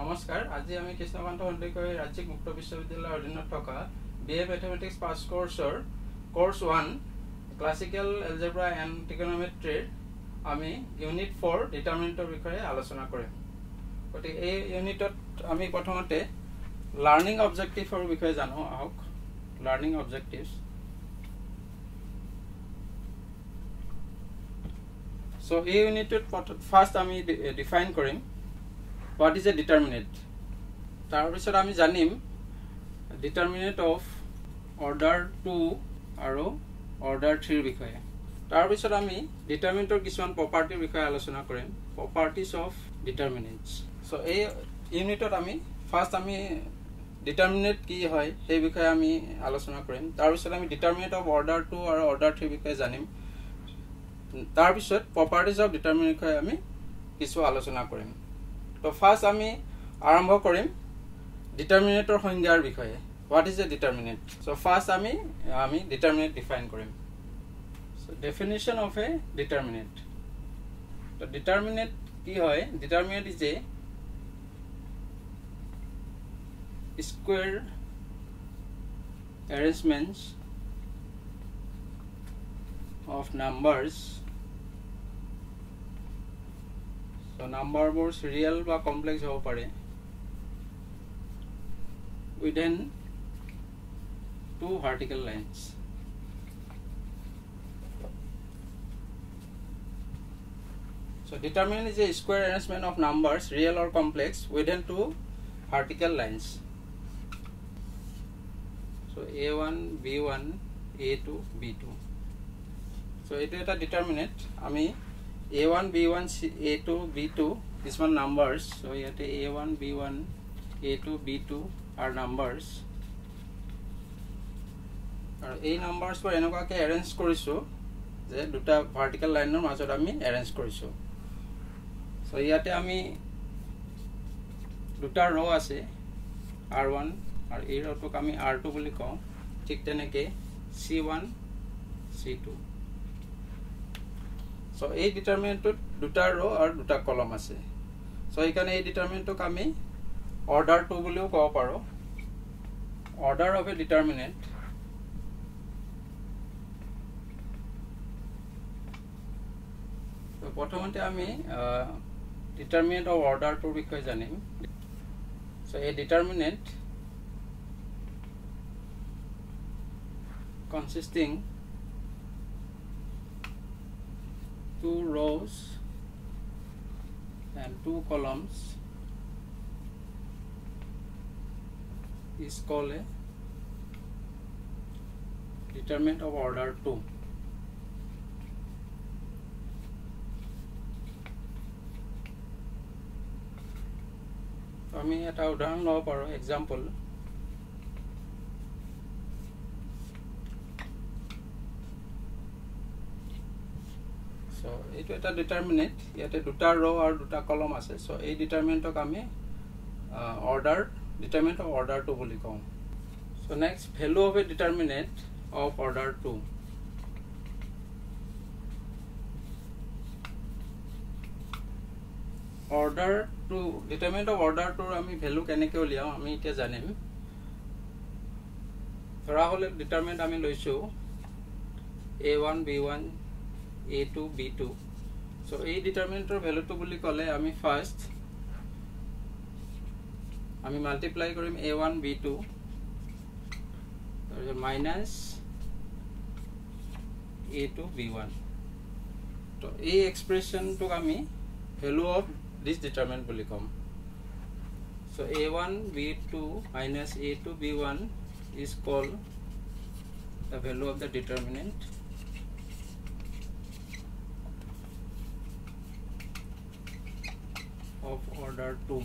নমস্কাৰ আজি আমি কৃষ্ণকান্ত সন্দিকৈ ৰাজ্যিক মুক্ত বিশ্ববিদ্যালয়ৰ অধীনত থকা B A mathematics pass কৰ্চৰ course one classical algebra and টিকনমেট্ৰিৰ আমি ইউনিট ফ'ৰ ডিটাৰমিনেণ্টৰ বিষয়ে আলোচনা কৰিম। গতিকে এই ইউনিটত আমি প্ৰথমতে লাৰ্ণিং অবজেক্টিভৰ বিষয়ে জানো আহক। লাৰ্ণিং অবজেক্টিভছ চ' এই ইউনিটটোত ফাৰ্ষ্ট আমি ডিফাইন কৰিম। হোৱাট ইজ এ ডিটাৰমিনেট তাৰপিছত আমি জানিম ডিটাৰমিনেট অফ অৰ্ডাৰ টু আৰু অৰ্ডাৰ থ্ৰীৰ বিষয়ে। তাৰপিছত আমি ডিটাৰমিনেটৰ কিছুমান প্ৰপাৰ্টিৰ বিষয়ে আলোচনা কৰিম। প্ৰপাৰ্টিজ অফ ডিটাৰমিনেটছ চ' এই ইউনিটত আমি ফাৰ্ষ্ট আমি ডিটাৰমিনেট কি হয় সেই বিষয়ে আমি আলোচনা কৰিম। তাৰপিছত আমি ডিটাৰমিনেট অফ অৰ্ডাৰ টু আৰু অৰ্ডাৰ থ্ৰীৰ বিষয়ে জানিম। তাৰপিছত প্ৰপাৰ্টিজ অফ ডিটাৰমিনেট বিষয়ে আমি কিছু আলোচনা কৰিম। ফাৰ্ষ্ট আমি আৰম্ভ কৰিম ডিটাৰমিনেটৰ সংজ্ঞাৰ বিষয়ে। What is a determinant so' first আমি আমি ডিটাৰমিনেট ডিফাইন কৰিম। ডেফিনেশ্যন অফ এ ডিটাৰমিনেট তো ডিটাৰমিনেট কি হয়? Determinant is a square arrangements of numbers তো নাম্বাৰবোৰ চিৰিয়েল বা কমপ্লেক্স হ'ব পাৰে within two vertical lines So determine is a square arrangement of numbers, real or complex, within two vertical lines. So A1, B1, A2, B2. So it is a determinate. আমি A1, B1, A2, B2 কিছুমান numbers. So ইয়াতে A1, B1, A2, B2 are numbers. আৰু এই নাম্বাৰছবোৰ এনেকুৱাকৈ arrange কৰিছোঁ যে দুটা vertical লাইনৰ মাজত আমি এৰেঞ্জ কৰিছোঁ চ' ইয়াতে আমি দুটা ৰ আছে আৰ ওৱান আৰু এই ৰটোক আমি আৰ টু বুলি কওঁ ঠিক তেনেকৈ C one C two so' এই ডিটাৰমিনেণ্টটোত দুটা ৰ আৰু দুটা কলম আছে। চ' সেইকাৰণে এই ডিটাৰমিনেণ্টটোক আমি অৰ্ডাৰ টু বুলিও ক'ব পাৰোঁ। অৰ্ডাৰ অফ এ ডিটাৰমিনেণ্ট প্ৰথমতে আমি ডিটাৰমিনেণ্ট অফ অৰ্ডাৰটোৰ বিষয়ে জানিম। চ' এই determinant consisting two rows and two columns is called a determinant of order 2 আমি এটা উদাহৰণ ল'ব পাৰোঁ এক্সাম্পল এইটো এটা ডিটাৰমিনেট ইয়াতে দুটা ৰ' আৰু দুটা কলম আছে। চ' এই ডিটাৰমিনেণ্টক আমি order determinant of order two বুলি কওঁ। So' next value of a determinant of order two order two determinant of order tour আমি ভেলু কেনেকৈ উলিয়াওঁ আমি এতিয়া জানিম। ধৰা হ'লে ডিটাৰমিনেণ্ট আমি লৈছোঁ A one B one A two B two so' এই ডিটাৰমিনেণ্টৰ ভেলুটো বুলি ক'লে আমি ফাৰ্ষ্ট আমি মাল্টিপ্লাই কৰিম এ ওৱান বি টু তাৰপিছত minus A two B one তো এই এক্সপ্ৰেশ্যনটোক আমি ভেলু অফ দিছ ডিটাৰমিনেণ্ট বুলি ক'ম। So' A one B two minus A two B one is call the value of the determinant of order 2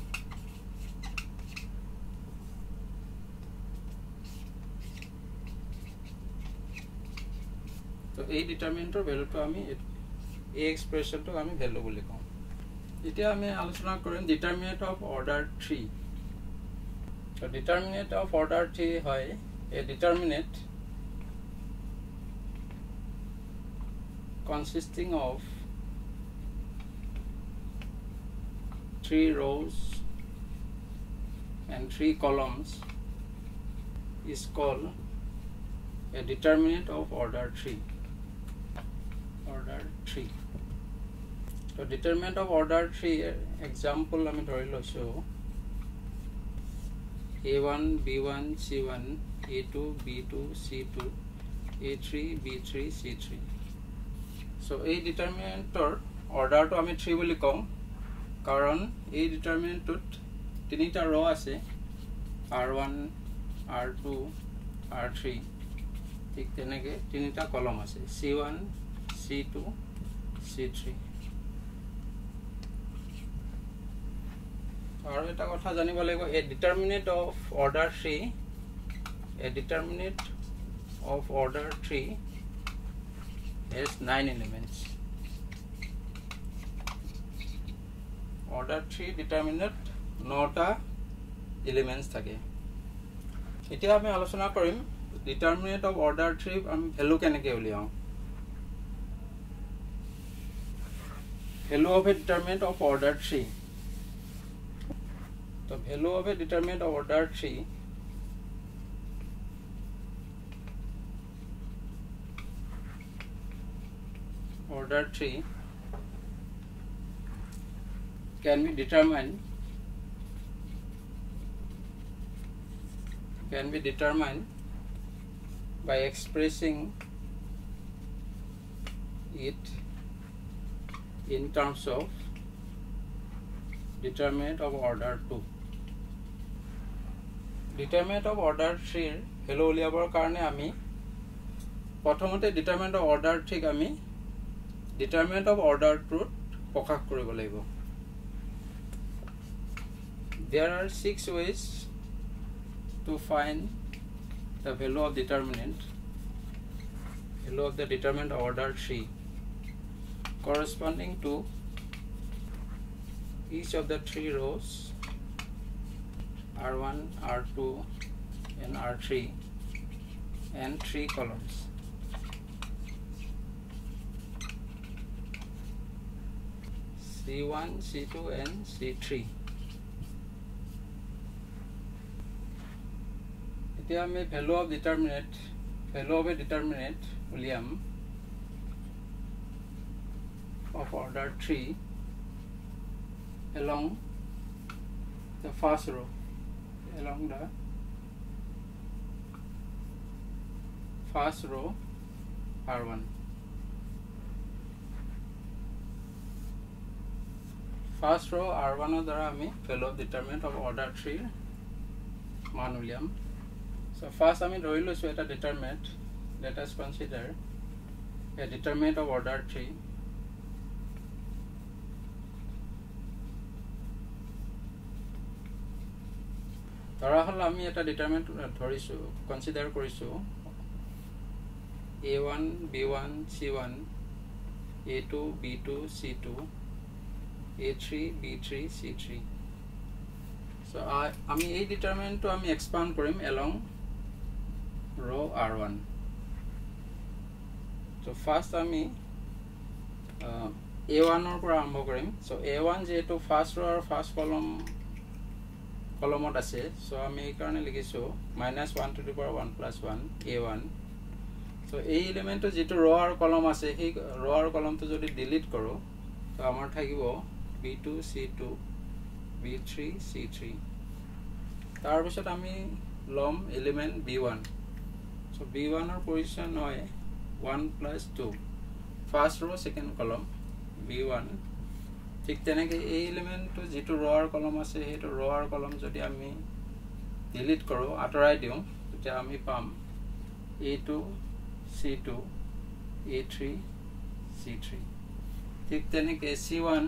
তো এই ডিটাৰমিনেণ্টৰ ভেলুটো আমি এই এক্সপ্ৰেশ্যনটোক আমি ভেলু বুলি কওঁ। এতিয়া আমি আলোচনা কৰিম determinant of order three determinant of order three হয় three rows and three columns is called a determinant of order 3 order 3 so determinant of order 3 example আমি ধৰি লৈছো a1 b1 c1 a2 b2 c2 a3 b3 c3 so এই ডিটাৰমিনেণ্টৰ অৰ্ডাৰটো আমি three বুলি কওঁ কাৰণ এই ডিটাৰমিনেণ্টটোত তিনিটা ৰ আছে R one R two R three ঠিক তেনেকৈ তিনিটা কলম আছে C one C two C three আৰু এটা কথা জানিব লাগিব a determinant of order three a determinant of order three has nine elements. Order 3 determinant নটা এলিমেণ্টছ থাকে। এতিয়া আমি আলোচনা কৰিম ডিটাৰমিনেট অফ অৰ্ডাৰ থ্ৰী আমি ভেলু কেনেকৈ উলিয়াওঁ? Value of a determinant of order three তো value of a determinant of order three order 3 can be determined can be determined by expressing it in terms of determinant of order 2 determinant of order 3 value উলিয়াবৰ কাৰণে আমি প্ৰথমতে determinant of order ঠিক আমি determinant of অৰ্ডাৰটোত প্ৰকাশ কৰিব লাগিব There are six ways to find the value of determinant, value of the determinant order 3 corresponding to each of the three rows R1, R2 and R3 and three columns. C1, C2 and C3. এতিয়া আমি value of determinant value of a determinant উলিয়াম of order 3 along the first row along the first row R1 first row' R ওৱানৰ দ্বাৰা আমি value of determinant of order থ্ৰীৰ মান উলিয়াম। So first আমি ধৰি লৈছোঁ এটা determinant let's consider a determinant of order three ধৰা হ'ল আমি এটা ডিটাৰমিনেণ্ট ধৰিছোঁ কনচিডাৰ কৰিছোঁ A one B one C one A two B two C two A3, B3, C3. So I, আমি এই ডিটাৰমিনেণ্টটো আমি এক্সপাউণ্ড কৰিম এলং ৰ' আৰ ওৱান চ' ফাৰ্ষ্ট আমি এ ওৱানৰ পৰা আৰম্ভ কৰিম। চ' এ ওৱান যিহেতু ফাৰ্ষ্ট ৰ' আৰু ফাৰ্ষ্ট কলম কলমত আছে চ' আমি এইকাৰণে লিখিছোঁ minus one to to power one plus one A one so' এই এলিমেণ্টটো যিটো ৰ' আৰু কলম আছে সেই ৰ' আৰু কলমটো যদি ডিলিট কৰোঁ ত' আমাৰ থাকিব B2, C2, B3, C3 তাৰপিছত আমি ল'ম element B one so' B ওৱানৰ পজিশ্যন হয় one plus two first row' second column B one ঠিক তেনেকৈ এই এলিমেণ্টটো যিটো ৰ' কলম আছে সেইটো ৰ' কলম যদি আমি ডিলিট কৰোঁ আঁতৰাই দিওঁ তেতিয়া আমি পাম A two C two A three C three ঠিক তেনেকৈ C one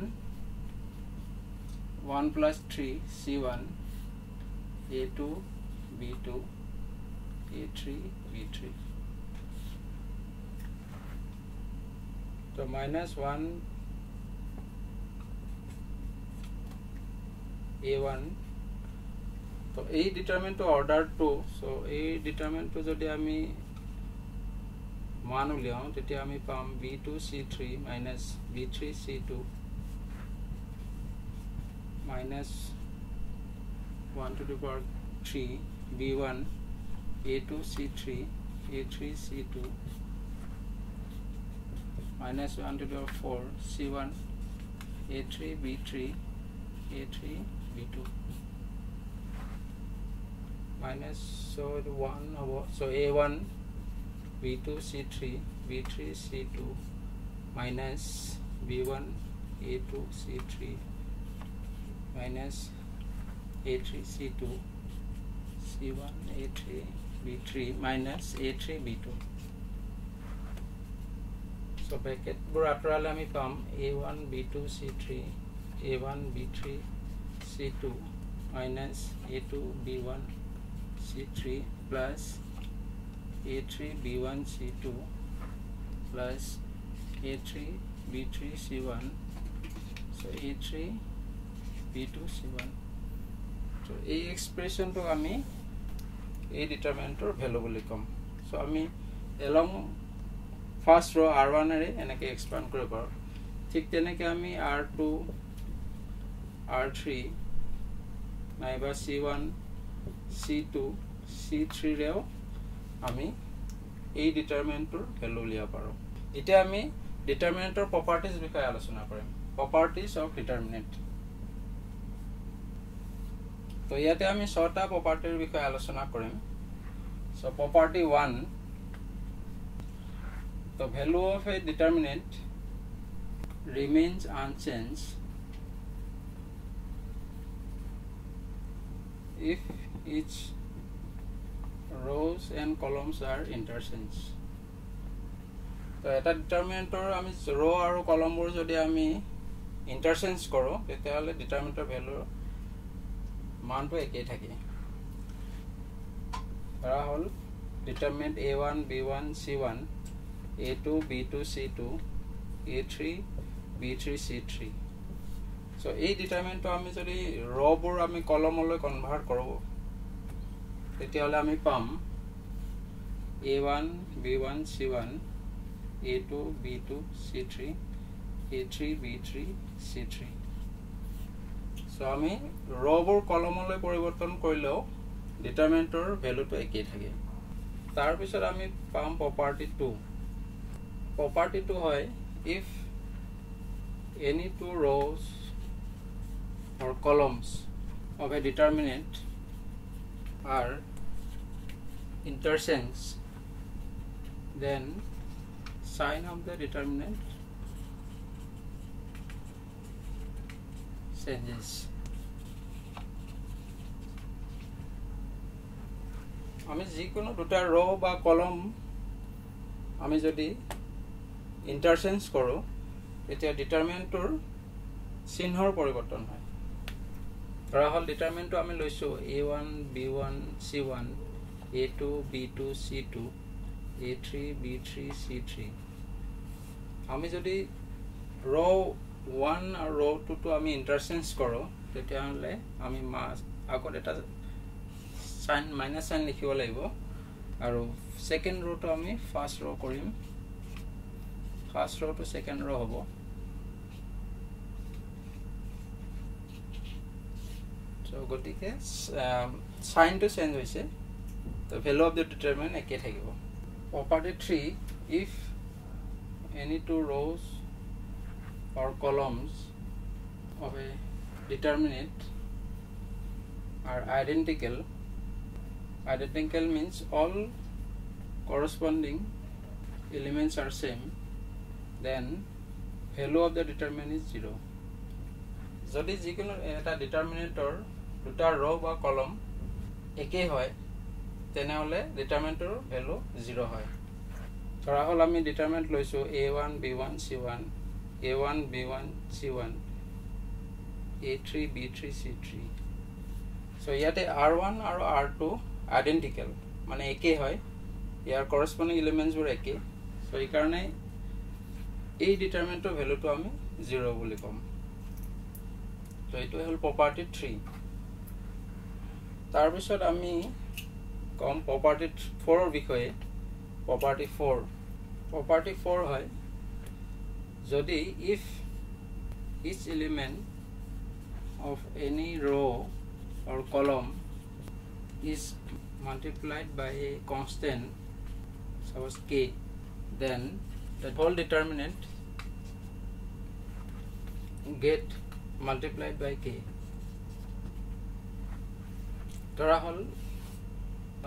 1 plus 3 C1 A2 B2 A3 B3 so minus 1 A1 তো এই ডিটাৰমিনটো অৰ্ডাৰ টু চ' এই ডিটাৰমিনটো যদি আমি মান উলিয়াওঁ তেতিয়া আমি পাম B two C three minus B three C two minus 1 to the power 3 b1 a2 c3 a3 c2 minus 1 to the power 4 c1 a3 b3 a3 b2 minus so 1 so a1 b2 c3 b3 c2 minus b1 a2 c3 minus a3 c2 c1 a3 b3 minus a3 b2 so bracket বোৰ আঁতৰালে আমি পাম a1 b2 c3 a1 b3 c2 minus a2 b1 c3 plus a3 b1 c2 plus a3 b3 c1 so a3 b2 c1 so এই এক্সপ্ৰেশ্যনটো আমি এই ডিটাৰমিনেণ্টৰ value বুলি ক'ম। So আমি along first row R ওৱানেৰে এনেকৈ এক্সপাণ্ড কৰিব পাৰোঁ। ঠিক তেনেকৈ আমি আৰ টু আৰ থ্ৰী নাইবা C one C two C থ্ৰীৰেও আমি এই ডিটাৰমিনেণ্টটোৰ ভেলু উলিয়াব পাৰোঁ। এতিয়া আমি ডিটাৰমিনেণ্টৰ প্ৰপাৰ্টিজ বিষয়ে আলোচনা কৰিম। প্ৰপাৰ্টিজ অফ ডিটাৰমিনেণ্ট তো ইয়াতে আমি ছটা প্ৰপাৰ্টিৰ বিষয়ে আলোচনা কৰিম। চ' প্ৰপাৰ্টি ওৱান তো value of a determinant remains unchanged if each rows and columns are interchanged. তো এটা ডিটাৰমিনেণ্টৰ আমি ৰ' আৰু কলমবোৰ যদি আমি ইণ্টাৰচেঞ্জ কৰোঁ তেতিয়াহ'লে ডিটাৰমিনেণ্টৰ ভেলুৰ মানটো একেই থাকে। ধৰা হ'ল determinant A one B one C one A two B two C two A three B three C three so' এই ডিটাৰমিনেণ্টটো আমি যদি ৰ'বোৰ আমি কলমলৈ কনভাৰ্ট কৰোঁ তেতিয়াহ'লে আমি পাম A one B one C one A two B two C three A three B three C three so' আমি ৰবৰ কলমলৈ পৰিৱৰ্তন কৰিলেও ডিটাৰমেণ্টৰ ভেলুটো একেই থাকে। তাৰপিছত আমি পাম প্ৰপাৰ্টি টু প্ৰপাৰ্টি টু হয় if any two rows or columns of a determinant are interchange then sign of the determinant changes আমি যিকোনো দুটা ৰ বা কলম আমি যদি ইণ্টাৰচেঞ্জ কৰোঁ তেতিয়া ডিটাৰমিনেণ্টটোৰ চিহ্নৰ পৰিৱৰ্তন হয়। ধৰা হ'ল ডিটাৰমিনেণ্টটো আমি লৈছোঁ A one B one C one A two B two C two A three B three C three আমি যদি ৰ ওৱান আৰু ৰ টুটো আমি ইণ্টাৰচেঞ্জ কৰোঁ তেতিয়াহ'লে আমি মাছ আগত এটা চাইন মাইনাছ চাইন লিখিব লাগিব। আৰু ছেকেণ্ড ৰ'টো আমি ফাৰ্ষ্ট ৰ' কৰিম। ফাৰ্ষ্ট ৰ'টো ছেকেণ্ড ৰ' হ'ব। চ' গতিকে চাইনটো চেঞ্জ হৈছে। তো ভেলু অফ দ্য ডিটাৰমিনেণ্ট একে থাকিব। Property three if any two rows or columns of a determinant are identical identical means all corresponding elements are same then value of the determinant is zero. যদি যিকোনো এটা ডিটাৰমিনেণ্টৰ দুটা ৰ' বা কলম একেই হয় তেনেহ'লে ডিটাৰমিনেণ্টৰ ভেলু জিৰ' হয়। ধৰা হ'ল আমি ডিটাৰমিনেণ্ট লৈছোঁ A one B one C one A one B one C one A three B three C three so' ইয়াতে আৰ ওৱান আৰু আৰ টু আইডেণ্টিকেল মানে একেই হয়। ইয়াৰ কৰস্পণ্ডিং ইলিমেণ্টছবোৰ একেই। চ' সেইকাৰণে এই ডিটাৰমিনেণ্টৰ ভেলুটো আমি জিৰ' বুলি ক'ম। ত' এইটো হ'ল প্ৰপাৰ্টি থ্ৰী তাৰপিছত আমি ক'ম প্ৰপাৰ্টি ফ'ৰৰ বিষয়ে। প্ৰপাৰ্টি ফ'ৰ প্ৰপাৰ্টি ফ'ৰ হয় যদি if each element of any row' or column is multiplied by a constant suppose k then the whole determinant get multiplied by k ধৰা হ'ল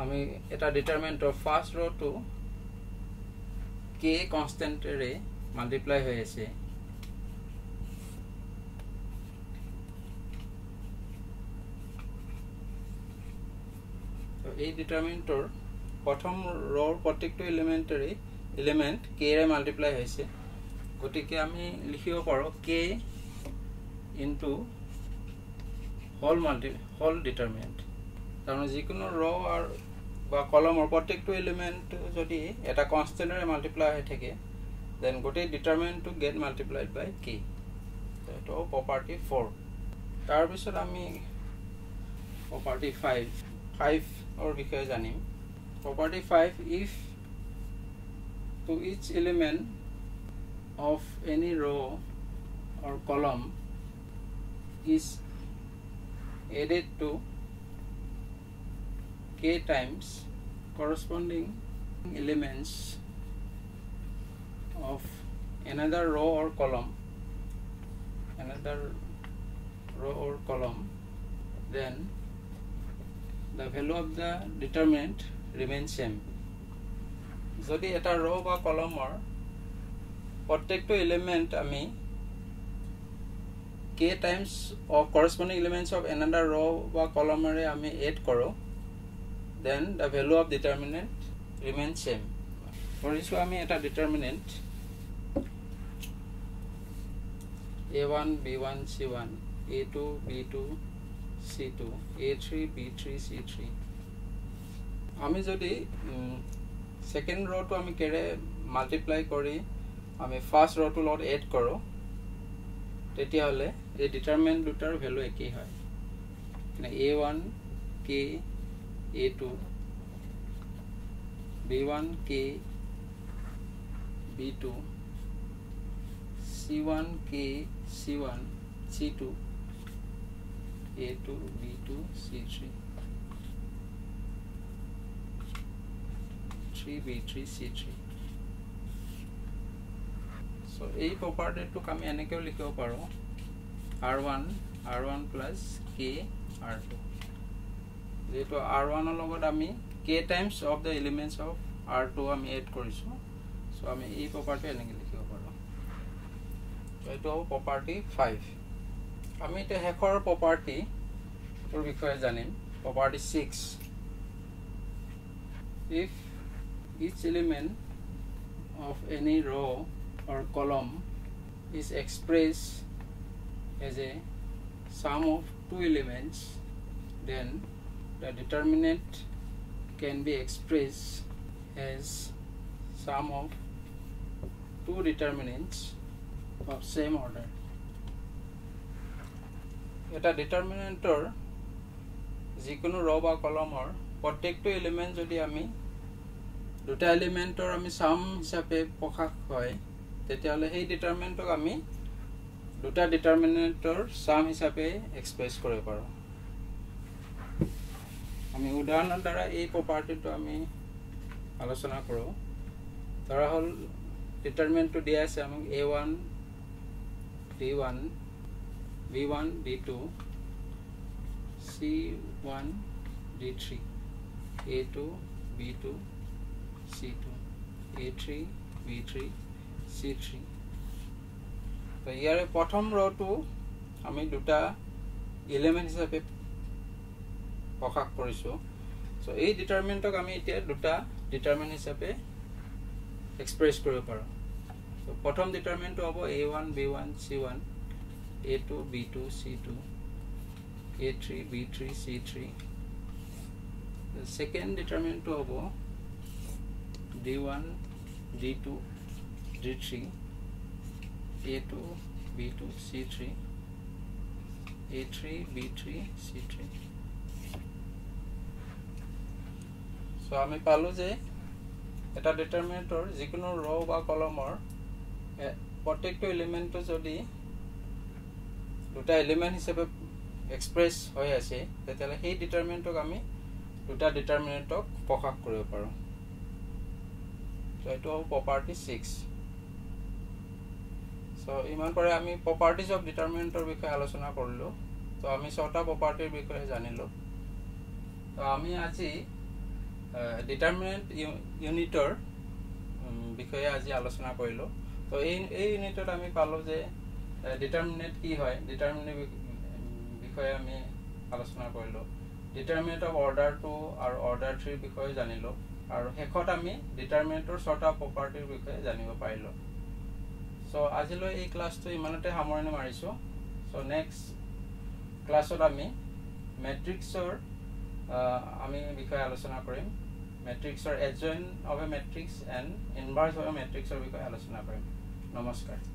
আমি এটা ডিটাৰমেণ্টৰ ফাৰ্ষ্ট ৰ'টো কে কনষ্টেণ্টেৰে মাল্টিপ্লাই হৈ আছে এই ডিটাৰমিনেণ্টৰ প্ৰথম ৰৰ প্ৰত্যেকটো এলিমেণ্টৰে এলিমেণ্ট কেৰে মাল্টিপ্লাই হৈছে। গতিকে আমি লিখিব পাৰোঁ কে ইনটু হল মাল্টি হল ডিটাৰমিনেণ্ট তাৰমানে যিকোনো ৰ আৰু বা কলমৰ প্ৰত্যেকটো এলিমেণ্ট যদি এটা কনষ্টেণ্টেৰে মাল্টিপ্লাই হৈ থাকে দেন গোটেই ডিটাৰমিনেণ্টটো গেট মাল্টিপ্লাইড বাই কে এইটো প্ৰপাৰ্টি ফ'ৰ তাৰপিছত আমি প্ৰপাৰ্টি ফাইভ ফাইভৰ বিষয়ে জানিম property five if to each element of any row or column is added to k times corresponding elements of another row or column another row or column then the value of the determinant remains same. যদি এটা ৰ বা কলমৰ প্ৰত্যেকটো element আমি K times of corresponding elements of another row বা কলমেৰে আমি এড কৰোঁ then the value of determinant remain same কৰিছোঁ আমি এটা determinant A one B one C one A two B two C two A three B three C three আমি যদি second ৰ'টো আমি কেৰে মাল্টিপ্লাই কৰি আমি ফাৰ্ষ্ট ৰ'টোৰ লগত এড কৰোঁ তেতিয়াহ'লে এই ডিটাৰমিনেণ্ট দুটাৰ ভেলু একেই হয়। A one K A two B one K B two C one K C one C two Two, B two, C three. Three B three, C three. So এই প্ৰপাৰ্টিটোক আমি এনেকৈও লিখিব পাৰোঁ। R one R one plus K R two যিহেতু R ওৱানৰ লগত আমি K times of the elements of R two আমি এড কৰিছোঁ। চ' আমি এই প্ৰপাৰ্টি এনেকৈ লিখিব পাৰোঁ। এইটো হ'ব প্ৰপাৰ্টি ফাইভ আমি এতিয়া শেষৰ প্ৰপাৰ্টিটোৰ বিষয়ে জানিম। Property six if each element of any row or column is express as a sum of two elements then the determinant can be express as sum of two determinants of same order এটা ডিটাৰমিনেণ্টৰ যিকোনো ৰ বা কলমৰ প্ৰত্যেকটো element যদি আমি দুটা এলিমেণ্টৰ আমি চাম হিচাপে প্ৰকাশ হয় তেতিয়াহ'লে সেই ডিটাৰমিনেণ্টক আমি দুটা ডিটাৰমিনেণ্টৰ চাম হিচাপে এক্সপ্ৰেছ কৰিব পাৰোঁ। আমি উদাহৰণৰ দ্বাৰা এই প্ৰপাৰ্টিটো আমি আলোচনা কৰোঁ। ধৰা হ'ল ডিটাৰমিনেণ্টটো দিয়া আছে আমাক এ one D one V1, D2, C1, D3, A2, B2, C2, A3, B3, C3. তো ইয়াৰে প্ৰথম ৰটো আমি দুটা ইলেমেণ্ট হিচাপে প্ৰকাশ কৰিছোঁ চ' এই ডিটাৰমিনেণ্টক আমি এতিয়া দুটা ডিটাৰমিনেণ্ট হিচাপে এক্সপ্ৰেছ কৰিব পাৰোঁ চ' প্ৰথম ডিটাৰমিনেণ্টটো হ'ব A one B one C one A2, B2, C2, A3, B3, C3. The second determinant to abo D1, D2, D3, A2, B2, C3, A3, B3, C3. So আমি পালো যে এটা ডিটাৰমিনেণ্টৰ যিকোনো ৰ বা কলমৰ প্ৰত্যেকটো এলিমেণ্টটো যদি দুটা এলিমেণ্ট হিচাপে এক্সপ্ৰেছ হৈ আছে তেতিয়াহ'লে সেই ডিটাৰমিনেণ্টক আমি দুটা ডিটাৰমিনেণ্টক প্ৰকাশ কৰিব পাৰোঁ। এইটো হ'ব প্ৰপাৰ্টি ছিক্স চ' ইমান পাৰে আমি প্ৰপাৰ্টিজ অফ ডিটাৰমিনেণ্টৰ বিষয়ে আলোচনা কৰিলোঁ। ত' আমি ছটা প্ৰপাৰ্টিৰ বিষয়ে জানিলোঁ। ত' আমি আজি ডিটাৰমিনেণ্ট ইউনিটৰ বিষয়ে আজি আলোচনা কৰিলোঁ। ত' এই এই ইউনিটত আমি পালোঁ যে ডিটাৰমিনেট কি হয়? ডিটাৰমিনেট বিষয়ে আমি আলোচনা কৰিলোঁ। ডিটাৰমিনেট অফ অৰ্ডাৰ টু আৰু অৰ্ডাৰ থ্ৰীৰ বিষয়ে জানিলোঁ। আৰু শেষত আমি ডিটাৰমিনেটৰ ছটা প্ৰপাৰ্টিৰ বিষয়ে জানিব পাৰিলোঁ। চ' আজিলৈ এই ক্লাছটো ইমানতে সামৰণি মাৰিছোঁ। চ' নেক্সট ক্লাছত আমি মেট্ৰিক্সৰ আমি বিষয়ে আলোচনা কৰিম। মেট্ৰিক্সৰ adjoint of a matrix and inverse of a মেট্ৰিক্সৰ বিষয়ে আলোচনা কৰিম। নমস্কাৰ।